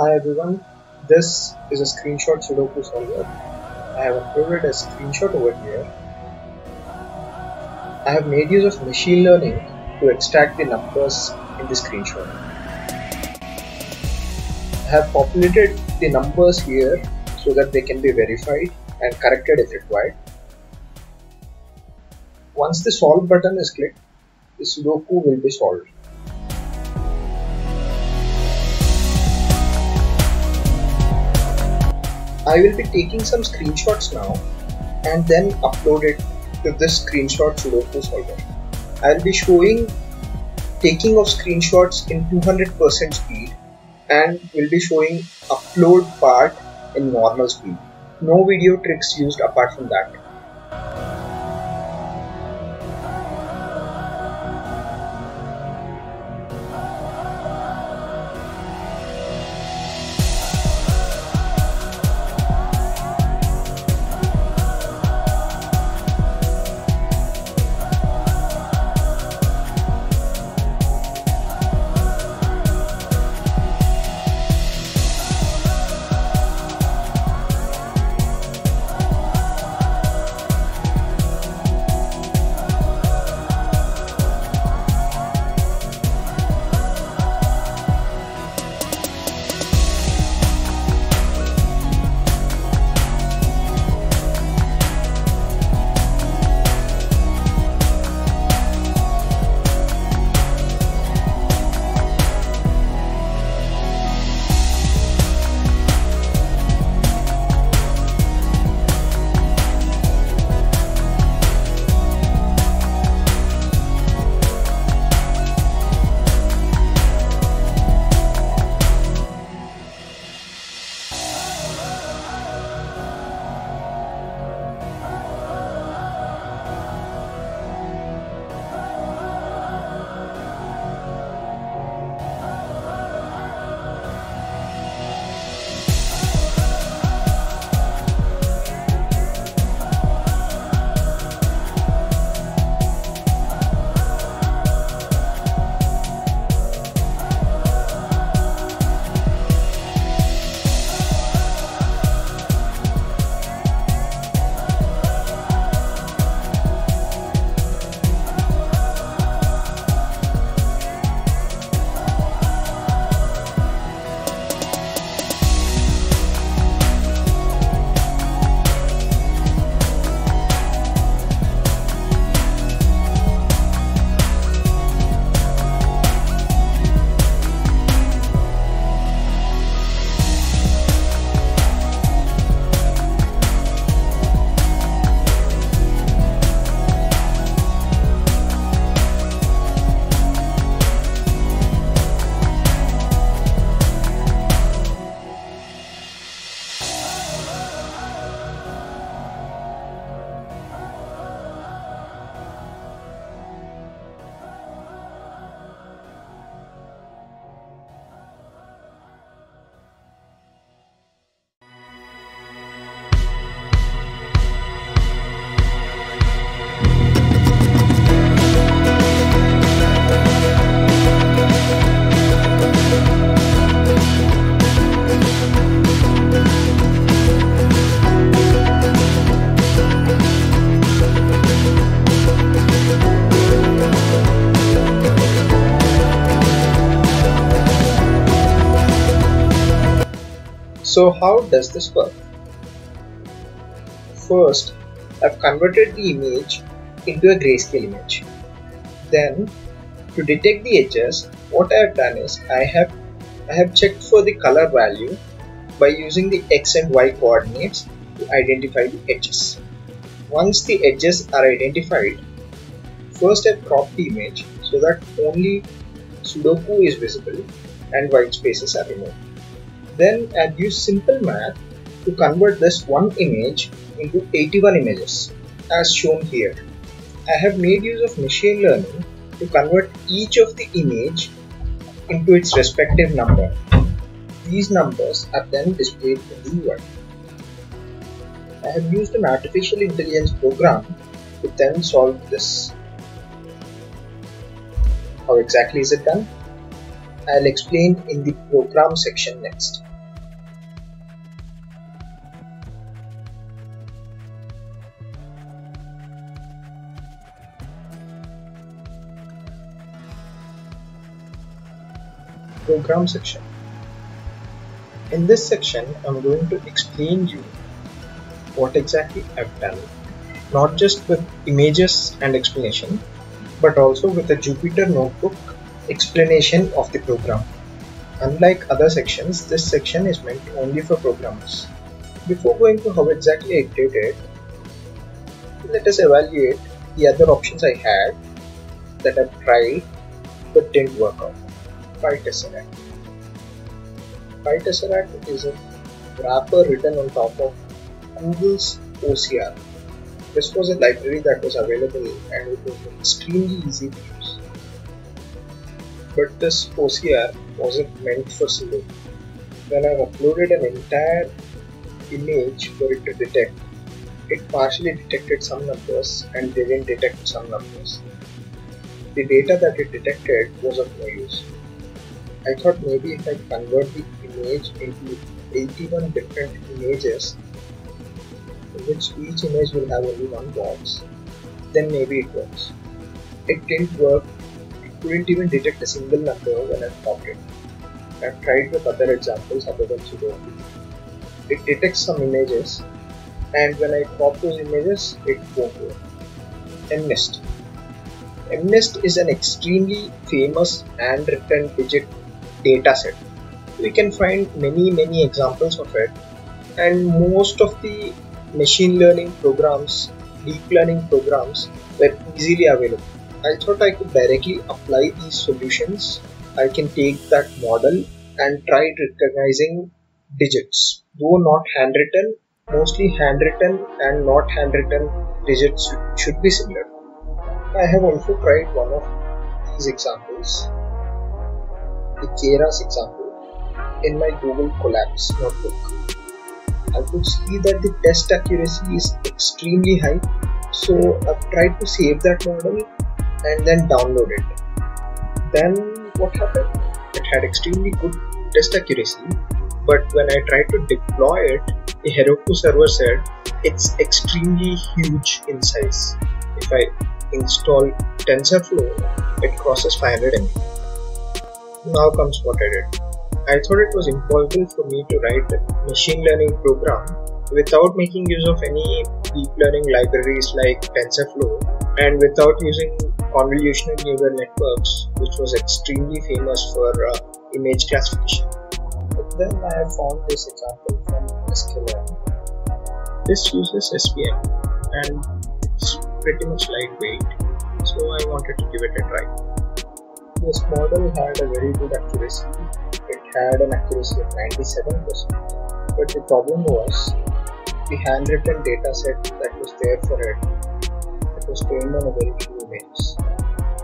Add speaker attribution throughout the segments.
Speaker 1: Hi everyone, this is a screenshot Sudoku solver. I have uploaded a screenshot over here. I have made use of machine learning to extract the numbers in the screenshot. I have populated the numbers here so that they can be verified and corrected if required. Once the solve button is clicked, the Sudoku will be solved. I will be taking some screenshots now and then upload it to this screenshot Sudoku solver. I will be showing taking of screenshots in 200% speed and will be showing upload part in normal speed. No video tricks used apart from that. So how does this work? First, I've converted the image into a grayscale image. Then, to detect the edges, what I have done is I have I have checked for the color value by using the x and y coordinates to identify the edges. Once the edges are identified, first I've cropped the image so that only Sudoku is visible and white spaces are removed. Then I use simple math to convert this one image into 81 images as shown here. I have made use of machine learning to convert each of the image into its respective number. These numbers are then displayed in the UI. I have used an artificial intelligence program to then solve this. How exactly is it done? I'll explain in the program section next. Program section. In this section, I'm going to explain you what exactly I've done, not just with images and explanation, but also with a Jupyter notebook explanation of the program. Unlike other sections, this section is meant only for programmers. Before going to how exactly I did it, let us evaluate the other options I had that I've tried but didn't work out. PyTesseract. Is a wrapper written on top of Google's OCR. This was a library that was available and it was extremely easy to use. But this OCR wasn't meant for Zero. When I've uploaded an entire image for it to detect, it partially detected some numbers and didn't detect some numbers. The data that it detected was of no use. I thought maybe if I convert the image into 81 different images, in which each image will have only one box, then maybe it works. It didn't work, it couldn't even detect a single number when I popped it. I've tried with other examples other than Sudoku. It detects some images and when I pop those images, it won't work. MNIST. MNIST is an extremely famous handwritten digit dataset. We can find many many examples of it and most of the machine learning programs, deep learning programs were easily available. I thought I could directly apply these solutions. I can take that model and try recognizing digits, though not handwritten Mostly handwritten and not handwritten digits should be similar. I have also tried one of these examples, the Keras example, in my Google Colabs notebook. I could see that the test accuracy is extremely high, so I've tried to save that model and then download it. Then what happened? It had extremely good test accuracy, but when I tried to deploy it, the Heroku server said it's extremely huge in size. If I install TensorFlow, it crosses 500 MB. Now comes what I did. I thought it was impossible for me to write a machine learning program without making use of any deep learning libraries like TensorFlow and without using convolutional neural networks, which was extremely famous for uh, image classification. But then I found this example from sklearn. This uses SVM and it's pretty much lightweight, so I wanted to give it a try. This model had a very good accuracy. It had an accuracy of 97%, but the problem was the handwritten data set that was there for it. It was trained on a very few images,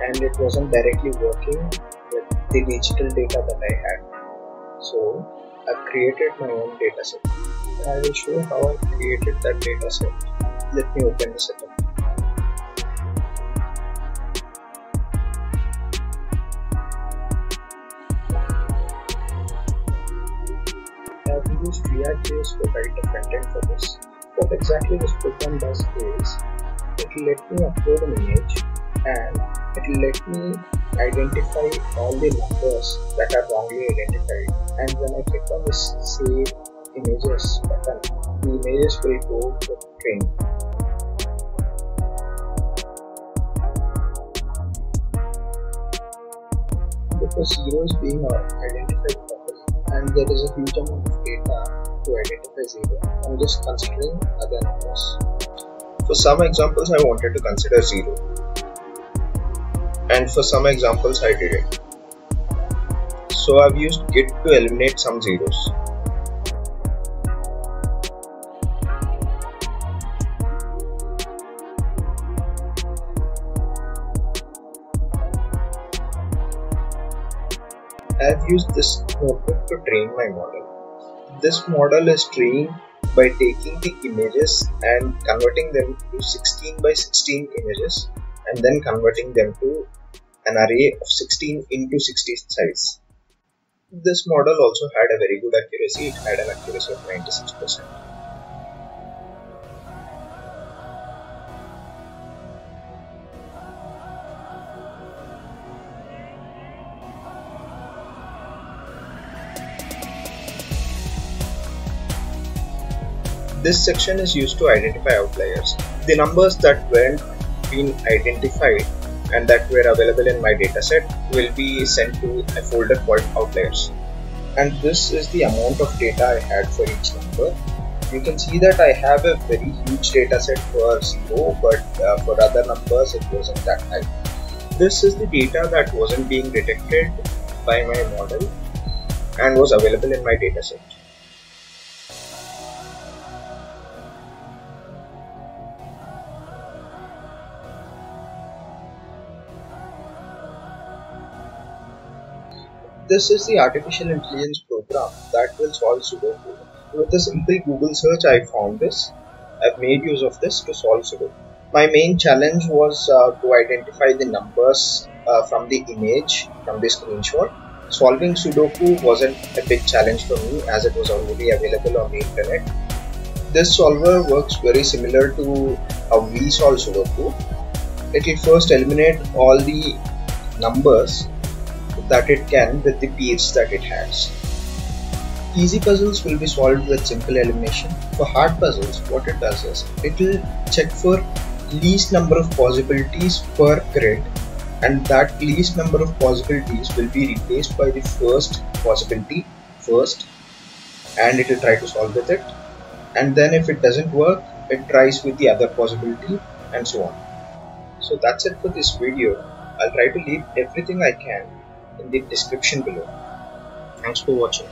Speaker 1: and it wasn't directly working with the digital data that I had. So I've created my own data set. I will show how I created that data set. Let me open the setup. Used React.js to a frontend for this. What exactly this program does is it will let me upload an image and it will let me identify all the numbers that are wrongly identified and when I click on this save images button, the images will go to training. Because zero is being identified and there is a huge amount of data to identify zero, I'm just considering other numbers. For some examples, I wanted to consider zero, and for some examples, I did it. So I've used git to eliminate some zeros. I have used this to train my model. This model is trained by taking the images and converting them to 16 by 16 images and then converting them to an array of 16 into 16 size. This model also had a very good accuracy, it had an accuracy of 96%. This section is used to identify outliers. The numbers that weren't been identified and that were available in my dataset will be sent to a folder called outliers. And this is the amount of data I had for each number. You can see that I have a very huge dataset for 0 but uh, for other numbers it wasn't that high. This is the data that wasn't being detected by my model and was available in my dataset. This is the artificial intelligence program that will solve Sudoku. With a simple Google search, I found this. I've made use of this to solve Sudoku. My main challenge was uh, to identify the numbers uh, from the image, from the screenshot. Solving Sudoku wasn't a big challenge for me as it was already available on the internet. This solver works very similar to how we solve Sudoku. It will first eliminate all the numbers that it can with the peers that it has. Easy puzzles will be solved with simple elimination. For hard puzzles, what it does is it will check for least number of possibilities per grid and that least number of possibilities will be replaced by the first possibility first and it will try to solve with it and then if it doesn't work it tries with the other possibility and so on. So that's it for this video. I'll try to leave everything I can in the description below. Thanks for watching.